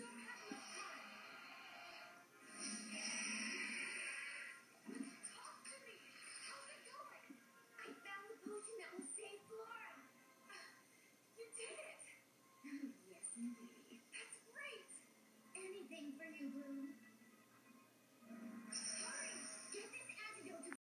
Yeah.